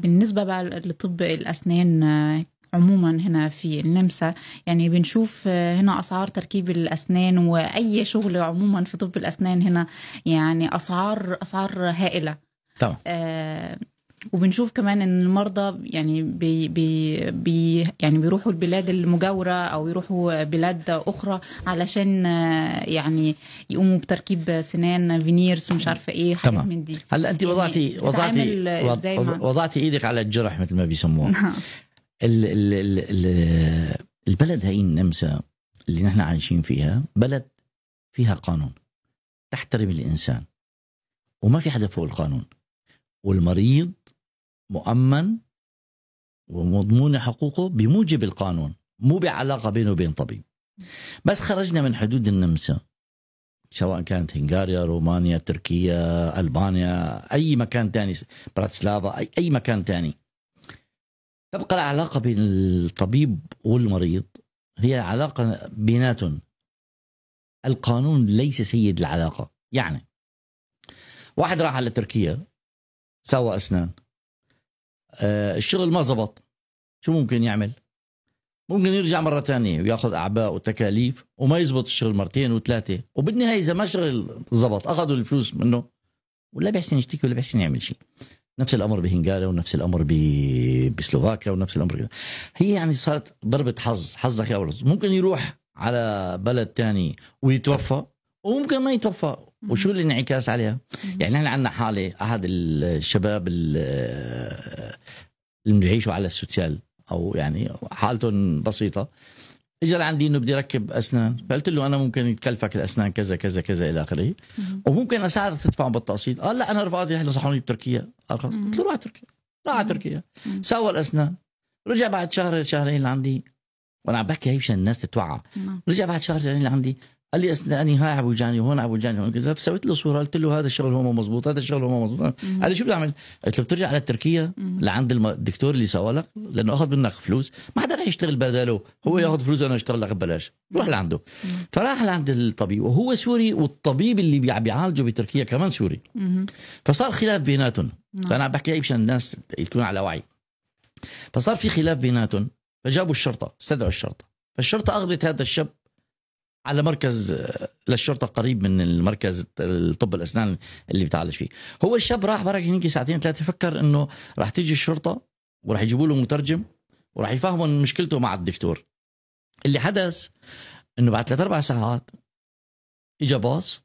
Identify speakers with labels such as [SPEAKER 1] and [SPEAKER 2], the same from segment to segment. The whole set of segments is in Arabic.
[SPEAKER 1] بالنسبة بقى لطب الأسنان آه، عموما هنا في النمسا يعني بنشوف آه، هنا أسعار تركيب الأسنان وأي شغل عموما في طب الأسنان هنا يعني أسعار أسعار هائلة.
[SPEAKER 2] طبعا
[SPEAKER 1] آه، وبنشوف كمان إن المرضى يعني بي بي بي يعني بيروحوا البلاد المجاورة أو يروحوا بلاد أخرى علشان آه، يعني يقوموا بتركيب سنان veneers مش عارفة إيه حاجات
[SPEAKER 2] تمام.
[SPEAKER 1] من دي.
[SPEAKER 2] هلا انت
[SPEAKER 1] يعني
[SPEAKER 2] وضعتي وضعتي وضعتي إيدك على الجرح مثل ما بيسموها. ال ال ال ال البلد هي النمسا اللي نحن عايشين فيها بلد فيها قانون. تحترم الإنسان. وما في حدا فوق القانون. والمريض مؤمن ومضمون حقوقه بموجب القانون مو بعلاقة بينه وبين طبيب. بس خرجنا من حدود النمسا سواء كانت هنغاريا رومانيا تركيا ألبانيا أي مكان تاني براتسلافا أي أي مكان تاني. تبقى العلاقة بين الطبيب والمريض هي علاقة بيناتهم القانون ليس سيد العلاقة يعني واحد راح على تركيا سوى أسنان. آه الشغل ما زبط. شو ممكن يعمل؟ ممكن يرجع مرة تانية وياخذ أعباء وتكاليف وما يزبط الشغل مرتين وثلاثة. وبالنهاية إذا ما شغل زبط أخذوا الفلوس منه ولا بيحسن يشتكي ولا بيحسن يعمل شيء. نفس الأمر بهنغاريا ونفس الأمر ب- بسلوفاكيا ونفس الأمر. هي يعني صارت ضربة حظ حظك يا ممكن يروح على بلد تاني ويتوفى وممكن ما يتوفى. وشو الانعكاس عليها؟ يعني إحنا عندنا حالة أحد الشباب ال- اللي بيعيشوا على السوسيال أو يعني حالتهم بسيطة. اجى لعندي إنه بدي اركب أسنان. فقلت له أنا ممكن يتكلفك الأسنان كذا كذا كذا إلى آخره. وممكن أساعدك تدفع بالتقسيط. قال لا أنا رفقاتي رح صحوني بتركيا. ارخص قلت له روح على تركيا. راح على تركيا. سوى الأسنان. رجع بعد شهر شهرين لعندي. وأنا عم بحكي هي مشان الناس تتوعى.
[SPEAKER 1] نعم.
[SPEAKER 2] رجع بعد شهر شهرين لعندي. قال لي اسناني هاي عم وجاني وهون عم وجاني وهون. كذا فسويت له صورة. قلت له هذا الشغل هو مو مزبوط هذا الشغل هو مو مزبوط قال لي شو بدي أعمل؟ قلت له بترجع على تركيا لعند الدكتور اللي سوى لك لأنه أخذ منك فلوس. ما حدا رح يشتغل بداله هو يأخذ فلوس أنا أشتغل لك ببلاش. روح لعنده. فراح لعند الطبيب وهو سوري والطبيب اللي بيع- بيعالجه بتركيا كمان سوري.
[SPEAKER 1] مهم.
[SPEAKER 2] فصار خلاف بيناتهم.
[SPEAKER 1] نعم.
[SPEAKER 2] فأنا عم بحكي هي مشان الناس تكون على وعي. فصار في خلاف بيناتهم فجابوا الشرطة استدعوا الشرطة. فالشرطة أخذت هذا الشاب على مركز آه، للشرطة قريب من المركز الطب الأسنان اللي بتعالج فيه. هو الشاب راح برك هيك ساعتين ثلاثة فكر إنه راح تيجي الشرطة وراح يجيبوا له مترجم وراح يفهموا مشكلته مع الدكتور. اللي حدث إنه بعد ثلاث أربع ساعات اجى باص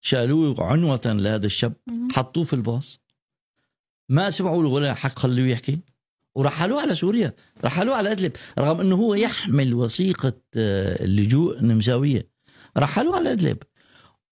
[SPEAKER 2] شالوه عنوة لهذا الشاب. حطوه في الباص. ما سمعوا له ولا حق خلوه يحكي. ورحلوه على سوريا رحلوه على أدلب رغم إنه هو يحمل وثيقة آه، اللجوء النمساوية. رحلوه على أدلب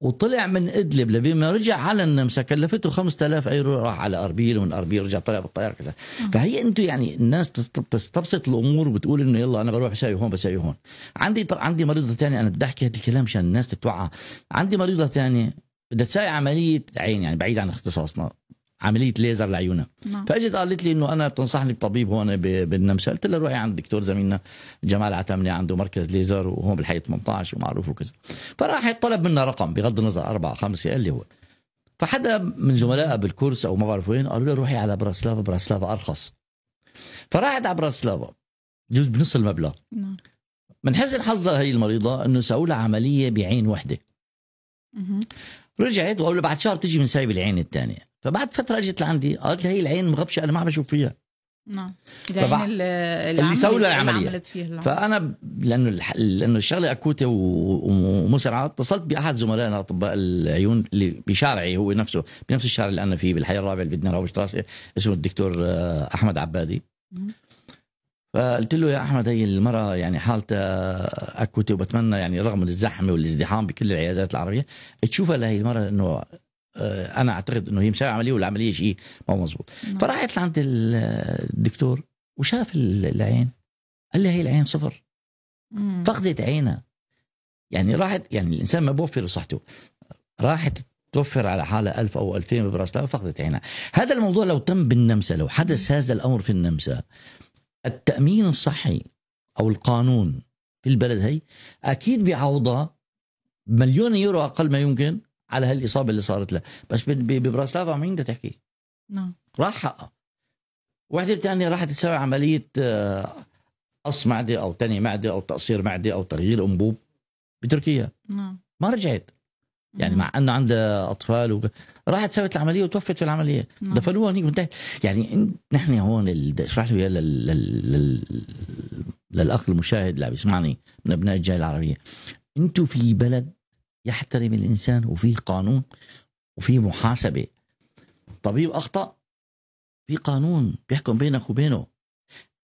[SPEAKER 2] وطلع من أدلب لبما رجع على النمسا كلفته 5000 أيرو راح على أربيل ومن أربيل رجع طلع بالطيارة كذا. فهي أنتم يعني الناس بتست- بتستبسط الأمور وبتقول إنه يلا أنا بروح بساوي هون بساوي هون. عندي طب عندي مريضة ثانية أنا بدي أحكي هذا الكلام عشان الناس تتوعى. عندي مريضة ثانية بدها تساوي عملية عين يعني بعيد عن اختصاصنا. عملية ليزر لعيونها.
[SPEAKER 1] نعم.
[SPEAKER 2] فأجت قالت لي إنه أنا بتنصحني بطبيب هون بالنمسا قلت لها روحي عند دكتور زميلنا جمال عتمني عنده مركز ليزر وهون بالحي 18 ومعروف وكذا. فراحت طلب منا رقم بغض النظر أربعة خمسة قال لي هو. فحدا من زملائها بالكورس أو ما بعرف وين قالوا لها روحي على براسلافا براسلافا أرخص. فراحت على براسلافا جوز بنص المبلغ.
[SPEAKER 1] نعم.
[SPEAKER 2] من حسن حظها هي المريضة إنه سووا لها عملية بعين
[SPEAKER 1] وحدة.
[SPEAKER 2] رجعت وقالوا بعد شهر بتيجي من سايب العين الثانية. فبعد فترة اجت لعندي قالت لي هي العين مغبشه أنا ما عم بشوف فيها
[SPEAKER 1] نعم
[SPEAKER 2] فبع-
[SPEAKER 1] اللي. عملت فيها العملية.
[SPEAKER 2] فأنا لأنه. لأنه الشغلة akute ومسرعة اتصلت بأحد زملائنا أطباء العيون اللي بشارعي هو نفسه بنفس الشارع اللي أنا فيه بالحي الرابع اللي Wiedner Hauptstraße اسمه الدكتور آه، أحمد عبادي. فقلت له يا أحمد هي المرأة يعني حالتها أكوتة وبتمنى يعني رغم الزحمة والازدحام بكل العيادات العربية تشوفها لهي المرأة إنه أنا أعتقد إنه هي مسوي عملية والعملية شيء ما هو مزبوط.
[SPEAKER 1] نعم.
[SPEAKER 2] فراحت لعند ال- الدكتور وشاف ال- العين. قال لي هي العين صفر.
[SPEAKER 1] مم.
[SPEAKER 2] فقدت عينها. يعني راحت يعني الإنسان ما بوفر صحته. راحت توفر على حالها ألف أو ألفين ببراسلافا فقدت عينها. هذا الموضوع لو تم بالنمسا لو حدث هذا الأمر في النمسا التأمين الصحي أو القانون في البلد هي أكيد بيعوضها مليون يورو أقل ما يمكن. على هالإصابة اللي صارت لها بس ببراسلافا مين بدها تحكي؟
[SPEAKER 1] نعم.
[SPEAKER 2] راح حقها. وحدة ثانية راحت تسوي عملية آه، قص معدة أو تاني معدة أو تقصير معدة أو تغيير أنبوب بتركيا.
[SPEAKER 1] نعم.
[SPEAKER 2] ما رجعت. يعني
[SPEAKER 1] مم.
[SPEAKER 2] مع إنه عندها أطفال و... راحت سوت العملية وتوفت في العملية.
[SPEAKER 1] نعم.
[SPEAKER 2] دفنوها هنيك وانتهت. يعني نحن هون ال- بدي أشرح له لل... لل... لل... للأخ المشاهد اللي عم يسمعني من أبناء الجالية العربية. أنتم في بلد يحترم الإنسان وفي قانون وفي محاسبة. طبيب أخطأ في قانون بيحكم بينك وبينه.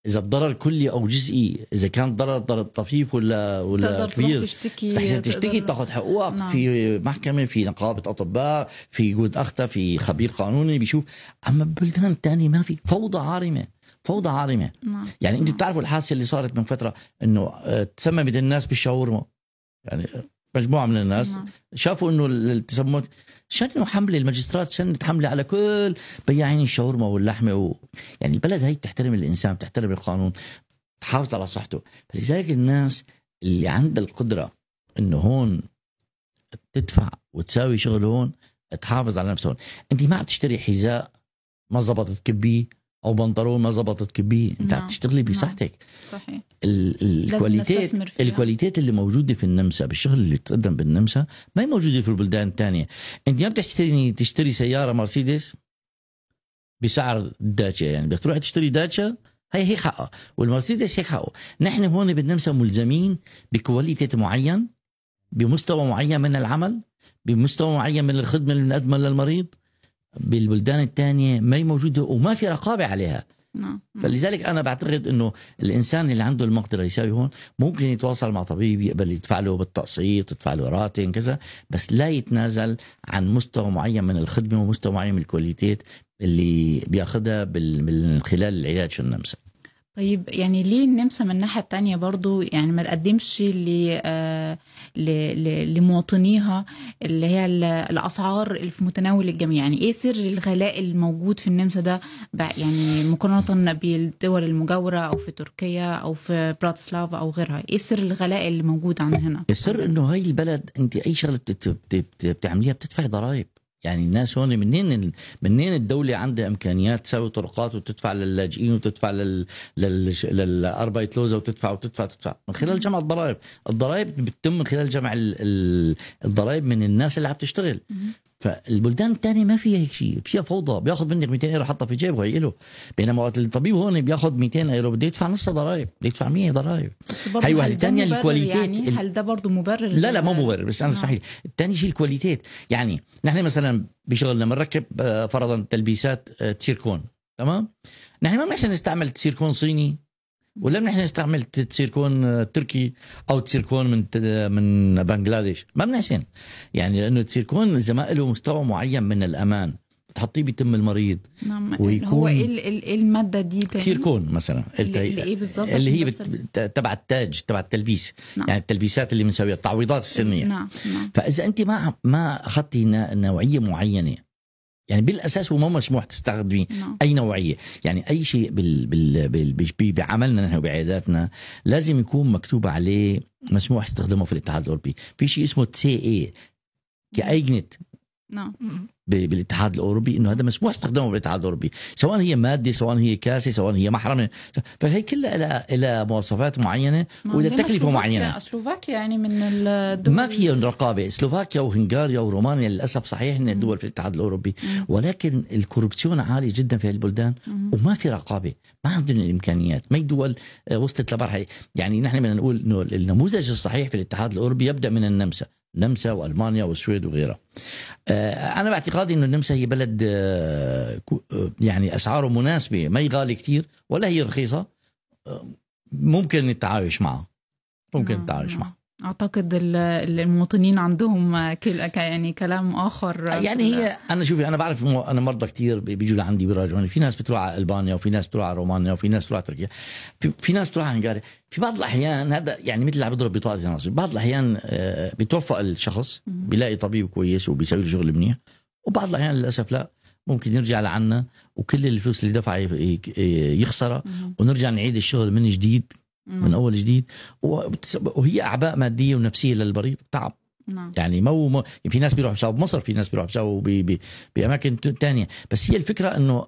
[SPEAKER 2] إذا الضرر كلي أو جزئي إذا كان ضرر ضرر طفيف ولا ولا كبير
[SPEAKER 1] تشتكي
[SPEAKER 2] تحسن تشتكي تاخذ حقوقك.
[SPEAKER 1] نعم.
[SPEAKER 2] في محكمة في نقابة أطباء في جود اخته في خبير قانوني بيشوف. أما ببلدان الثانية ما في. فوضى عارمة فوضى عارمة.
[SPEAKER 1] نعم.
[SPEAKER 2] يعني أنتم
[SPEAKER 1] نعم.
[SPEAKER 2] بتعرفوا الحادثة اللي صارت من فترة إنه آه، تسممت الناس بالشاورما. يعني مجموعة من الناس
[SPEAKER 1] نعم.
[SPEAKER 2] شافوا إنه التسمم شنوا حملة الماجسترات شنت حملة على كل بياعين الشاورما واللحمة و... يعني البلد هي بتحترم الإنسان بتحترم القانون تحافظ على صحته فلذلك الناس اللي عندها القدرة إنه هون تدفع وتساوي شغل هون تحافظ على نفسها هون انت ما عم تشتري حذاء ما زبطت كبيه أو بنطلون ما زبطت كبيه أنت
[SPEAKER 1] نعم.
[SPEAKER 2] عم تشتغلي بصحتك.
[SPEAKER 1] صحيح.
[SPEAKER 2] ال- ال-
[SPEAKER 1] لازم
[SPEAKER 2] ال Qualität
[SPEAKER 1] نستثمر فيها.
[SPEAKER 2] ال Qualität اللي موجودة في النمسا بالشغل اللي تقدم بالنمسا ما هي موجودة في البلدان الثانية أنت ما بتشتري تشتري سيارة مرسيدس بسعر داتشا يعني. بدك تروح تشتري داتشا هي هيك حقها. والمرسيدس هيك حقه. نحن هون بالنمسا ملزمين بكواليتيت معين بمستوى معين من العمل بمستوى معين من الخدمة اللي بنقدمها للمريض. بالبلدان الثانية ما هي موجودة وما في رقابة عليها
[SPEAKER 1] نعم نعم.
[SPEAKER 2] فلذلك أنا بعتقد إنه الإنسان اللي عنده المقدرة يساوي هون ممكن يتواصل مع طبيب يقبل يدفع له بالتقسيط يدفع له راتب كذا بس لا يتنازل عن مستوى معين من الخدمة ومستوى معين من ال Qualität اللي بياخذها من خلال العلاج في النمسا
[SPEAKER 1] طيب يعني ليه النمسا من الناحية التانية برضو يعني ما تقدمش ل آه، ل- لمواطنيها اللي هي ال- الأسعار اللي في متناول الجميع. يعني إيه سر الغلاء الموجود في النمسا ده؟ يعني مقارنة بالدول المجاورة أو في تركيا أو في براتسلافا أو غيرها. إيه سر الغلاء اللي موجود عن هنا؟
[SPEAKER 2] السر إنه هاي البلد أنت أي شغلة بت- بت- بت- بتعمليها بتدفع ضرائب. يعني الناس هون منين منين الدولة عندها إمكانيات تسوي طرقات وتدفع للاجئين وتدفع لل لل للاربايتلوزا وتدفع وتدفع وتدفع؟ من خلال جمع الضرائب، الضرائب بتتم من خلال جمع ال- ال- الضرائب من الناس اللي عم تشتغل. فالبلدان الثانية ما فيها هيك شيء. فيها فوضى. بياخذ منك 200 أيرو حطها في جيبه هي له بينما وقت الطبيب هون بياخذ 200 أيرو. بده يدفع نص ضرائب. بده يدفع 100 ضرائب. هي
[SPEAKER 1] هل
[SPEAKER 2] واحدة
[SPEAKER 1] ده
[SPEAKER 2] تانية
[SPEAKER 1] مبرر
[SPEAKER 2] ال
[SPEAKER 1] Qualität
[SPEAKER 2] يعني؟
[SPEAKER 1] هل ده برضو مبرر
[SPEAKER 2] لا لا مو مبرر. بس
[SPEAKER 1] أنا.
[SPEAKER 2] اسمح لي الثاني شيء ال Qualität. يعني نحن مثلا بشغلنا بنركب آه، فرضا تلبيسات آه، Zirkon. تمام؟ نحن ما بنحسن نستعمل Zirkon صيني. ولا بنحسن نستعمل Zirkon آه، تركي أو Zirkon من ت- من بنغلاديش. ما بنحسن يعني لأنه ال Zirkon اذا ما له مستوى معين من الأمان. تحطيه بتم المريض.
[SPEAKER 1] نعم
[SPEAKER 2] ويكون-
[SPEAKER 1] هو إيه إيه المادة دي
[SPEAKER 2] Zirkon مثلا.
[SPEAKER 1] اللي اللي إيه بالظبط؟
[SPEAKER 2] اللي هي بت- تبع التاج تبع التلبيس.
[SPEAKER 1] نعم.
[SPEAKER 2] يعني التلبيسات اللي بنسويها التعويضات السنية.
[SPEAKER 1] نعم نعم.
[SPEAKER 2] فإذا أنت ما ما أخذتي نوعية معينة يعني بالأساس هو ما مسموح تستخدمي
[SPEAKER 1] نعم.
[SPEAKER 2] أي نوعية. يعني أي شيء بال بال بال بال- بعملنا نحن وبعياداتنا لازم يكون مكتوب عليه مسموح استخدامه في الاتحاد الأوروبي. في شيء اسمه CE geeignet
[SPEAKER 1] نعم.
[SPEAKER 2] بالاتحاد الأوروبي إنه هذا مسموح استخدامه بالاتحاد الأوروبي سواء هي مادة سواء هي كاسة سواء هي محرمة. فهي كلها لها لها مواصفات معينة
[SPEAKER 1] ما
[SPEAKER 2] وإلى
[SPEAKER 1] عندنا
[SPEAKER 2] تكلفة
[SPEAKER 1] سلوفاكيا- يعني من الدول
[SPEAKER 2] ما في رقابة. سلوفاكيا وهنغاريا ورومانيا للأسف صحيح ان دول في الاتحاد الأوروبي.
[SPEAKER 1] مم.
[SPEAKER 2] ولكن الكوربسيون عالي جدا في هالبلدان
[SPEAKER 1] مم.
[SPEAKER 2] وما في رقابة. ما عندنا الإمكانيات. ما هي دول آه، وصلت لمرحله يعني نحن بدنا نقول إنه النموذج الصحيح في الاتحاد الأوروبي يبدأ من النمسا. النمسا وألمانيا والسويد وغيرها. آه، أنا باعتقادي إنه النمسا هي بلد آه، آه، يعني أسعاره مناسبة ما هي غالية كثير ولا هي رخيصة. ممكن التعايش معها. ممكن
[SPEAKER 1] نعم،
[SPEAKER 2] التعايش
[SPEAKER 1] نعم.
[SPEAKER 2] معها.
[SPEAKER 1] أعتقد ال- ال- المواطنين عندهم يعني كلام آخر
[SPEAKER 2] يعني هي أنا شوفي أنا بعرف أنا مرضى كثير بيجوا لعندي بيراجعوني. في ناس بتروح على ألبانيا وفي ناس بتروح على رومانيا وفي ناس بتروح على تركيا. في, في ناس بتروح على هنغاريا. في بعض الأحيان هذا يعني مثل اللي عم بيضرب بطاقة النصيب بعض الأحيان آه، بيتوفق الشخص. بيلاقي طبيب كويس وبيسوي له شغل منيح. وبعض الأحيان للأسف لا ممكن يرجع لعنا وكل الفلوس اللي دفعها يخسرها. ونرجع نعيد الشغل من جديد. من
[SPEAKER 1] نعم.
[SPEAKER 2] أول جديد. وهي أعباء مادية ونفسية للمريض تعب.
[SPEAKER 1] نعم.
[SPEAKER 2] يعني مو مو- في ناس بيروحوا بيساووا بمصر في ناس بيروحوا بيساووا ب- ب- بأماكن تانية. بس هي الفكرة إنه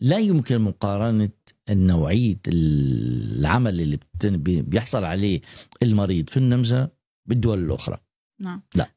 [SPEAKER 2] لا يمكن مقارنة نوعية العمل اللي بيحصل عليه المريض في النمسا بالدول الأخرى.
[SPEAKER 1] نعم.
[SPEAKER 2] لا.